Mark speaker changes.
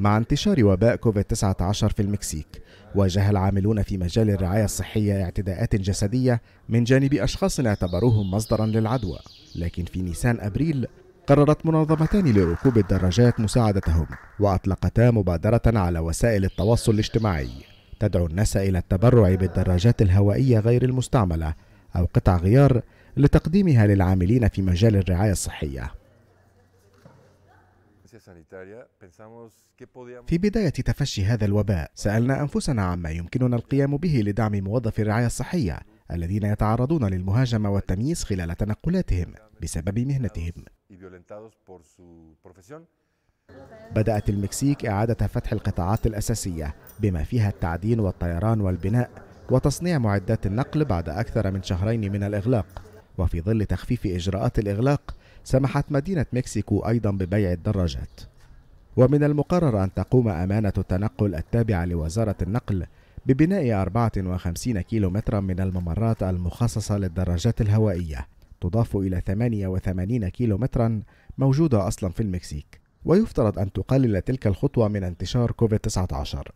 Speaker 1: مع انتشار وباء كوفيد-19 في المكسيك. واجه العاملون في مجال الرعاية الصحية اعتداءات جسدية من جانب أشخاص اعتبروهم مصدرا للعدوى. لكن في نيسان أبريل قررت منظمتان لركوب الدراجات مساعدتهم وأطلقتا مبادرة على وسائل التواصل الاجتماعي. تدعو الناس إلى التبرع بالدراجات الهوائية غير المستعملة أو قطع غيار لتقديمها للعاملين في مجال الرعاية الصحية. في بداية تفشي هذا الوباء سألنا أنفسنا عما يمكننا القيام به لدعم موظفي الرعاية الصحية الذين يتعرضون للمهاجمة والتمييز خلال تنقلاتهم بسبب مهنتهم. بدأت المكسيك إعادة فتح القطاعات الأساسية بما فيها التعدين والطيران والبناء وتصنيع معدات النقل بعد أكثر من شهرين من الإغلاق. وفي ظل تخفيف إجراءات الإغلاق سمحت مدينة مكسيكو أيضا ببيع الدراجات. ومن المقرر أن تقوم أمانة التنقل التابعة لوزارة النقل ببناء 54 كيلومترا من الممرات المخصصة للدراجات الهوائية. تضاف إلى 88 كيلومترا موجودة أصلا في المكسيك. ويفترض أن تقلل تلك الخطوة من انتشار كوفيد 19